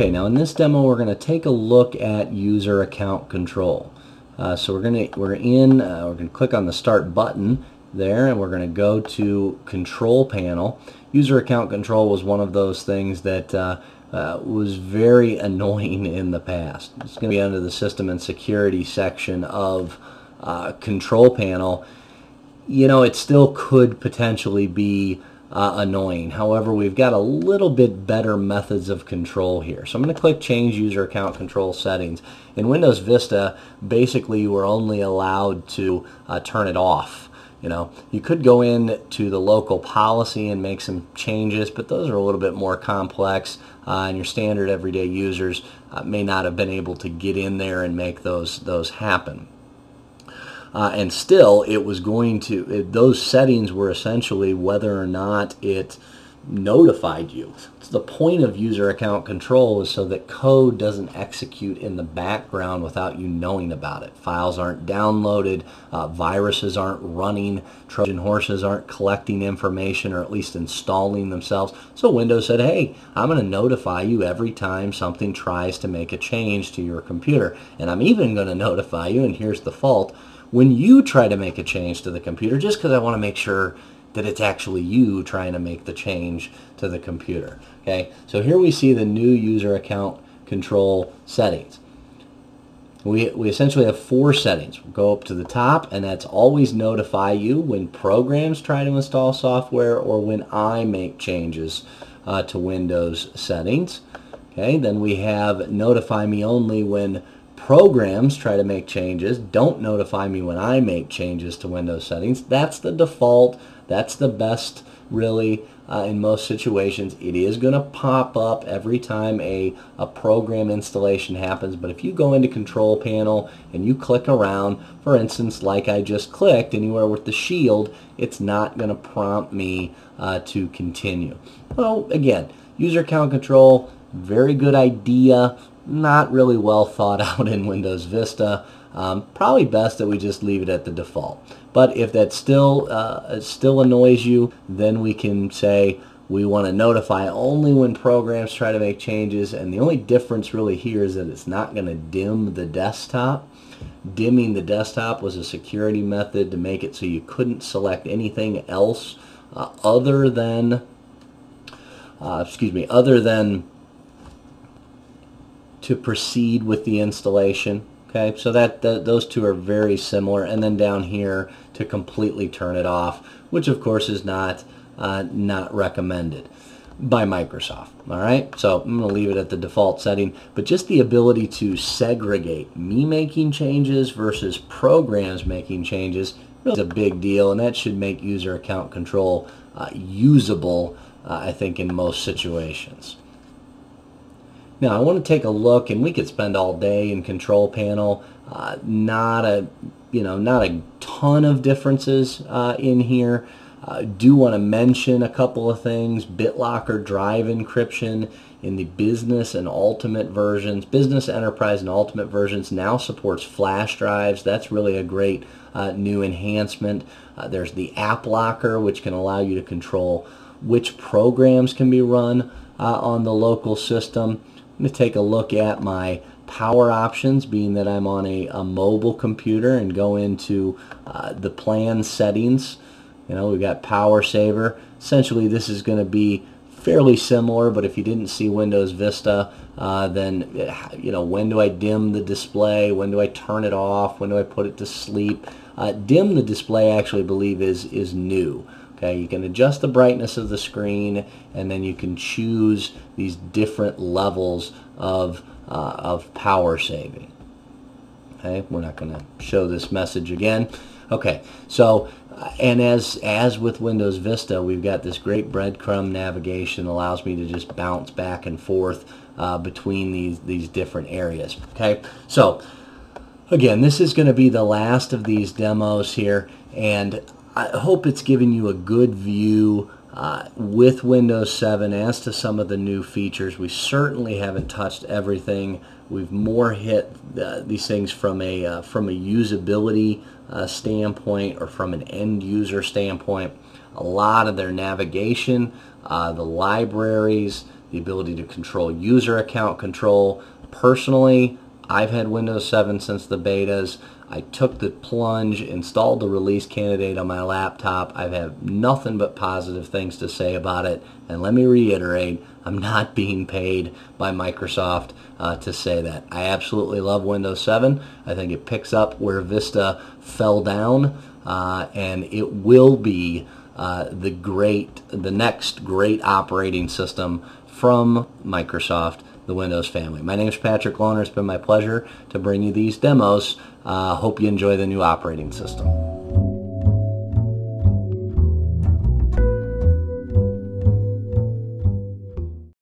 Okay, now in this demo we're going to take a look at user account control. Uh, so we're going to we're in uh, we're going to click on the start button there and we're going to go to control panel. User account control was one of those things that uh, uh was very annoying in the past. It's going to be under the system and security section of uh, control panel. You know, it still could potentially be uh, annoying. However, we've got a little bit better methods of control here. So I'm going to click Change User Account Control Settings. In Windows Vista, basically you were only allowed to uh, turn it off. You know, you could go in to the local policy and make some changes, but those are a little bit more complex, uh, and your standard everyday users uh, may not have been able to get in there and make those those happen uh, and still it was going to it, those settings were essentially whether or not it notified you. So the point of user account control is so that code doesn't execute in the background without you knowing about it. Files aren't downloaded, uh, viruses aren't running, Trojan horses aren't collecting information or at least installing themselves. So Windows said, hey, I'm going to notify you every time something tries to make a change to your computer. And I'm even going to notify you, and here's the fault, when you try to make a change to the computer, just because I want to make sure that it's actually you trying to make the change to the computer. Okay, so here we see the new user account control settings. We, we essentially have four settings. We'll go up to the top and that's always notify you when programs try to install software or when I make changes uh, to Windows settings. Okay, then we have notify me only when programs try to make changes. Don't notify me when I make changes to Windows settings. That's the default. That's the best, really, uh, in most situations. It is going to pop up every time a, a program installation happens. But if you go into Control Panel and you click around, for instance, like I just clicked, anywhere with the shield, it's not going to prompt me uh, to continue. Well, again, user account control, very good idea not really well thought out in Windows Vista. Um, probably best that we just leave it at the default. But if that still uh, still annoys you, then we can say we want to notify only when programs try to make changes. And the only difference really here is that it's not going to dim the desktop. Dimming the desktop was a security method to make it so you couldn't select anything else uh, other than, uh, excuse me, other than to proceed with the installation. Okay, so that, those two are very similar. And then down here to completely turn it off, which of course is not uh, not recommended by Microsoft. All right, so I'm going to leave it at the default setting, but just the ability to segregate me making changes versus programs making changes is a big deal, and that should make user account control uh, usable, uh, I think, in most situations. Now I want to take a look, and we could spend all day in Control Panel. Uh, not a, you know, not a ton of differences uh, in here. Uh, do want to mention a couple of things. BitLocker drive encryption in the business and ultimate versions. Business, enterprise, and ultimate versions now supports flash drives. That's really a great uh, new enhancement. Uh, there's the AppLocker, which can allow you to control which programs can be run uh, on the local system. Going to take a look at my power options being that I'm on a, a mobile computer and go into uh, the plan settings. You know, we've got power saver. Essentially, this is going to be fairly similar, but if you didn't see Windows Vista, uh, then, you know, when do I dim the display? When do I turn it off? When do I put it to sleep? Uh, dim the display, I actually believe, is, is new. Okay, you can adjust the brightness of the screen and then you can choose these different levels of, uh, of power saving. Okay, we're not going to show this message again. Okay, so uh, and as as with Windows Vista, we've got this great breadcrumb navigation allows me to just bounce back and forth uh, between these these different areas. Okay, so again, this is going to be the last of these demos here, and I hope it's given you a good view uh, with Windows 7 as to some of the new features. We certainly haven't touched everything. We've more hit uh, these things from a uh, from a usability uh, standpoint or from an end user standpoint. A lot of their navigation, uh, the libraries, the ability to control user account control. Personally, I've had Windows 7 since the betas. I took the plunge, installed the release candidate on my laptop. I've nothing but positive things to say about it. And let me reiterate, I'm not being paid by Microsoft uh, to say that. I absolutely love Windows 7. I think it picks up where Vista fell down, uh, and it will be uh, the great, the next great operating system from Microsoft the Windows family. My name is Patrick Lohner. It's been my pleasure to bring you these demos. Uh, hope you enjoy the new operating system.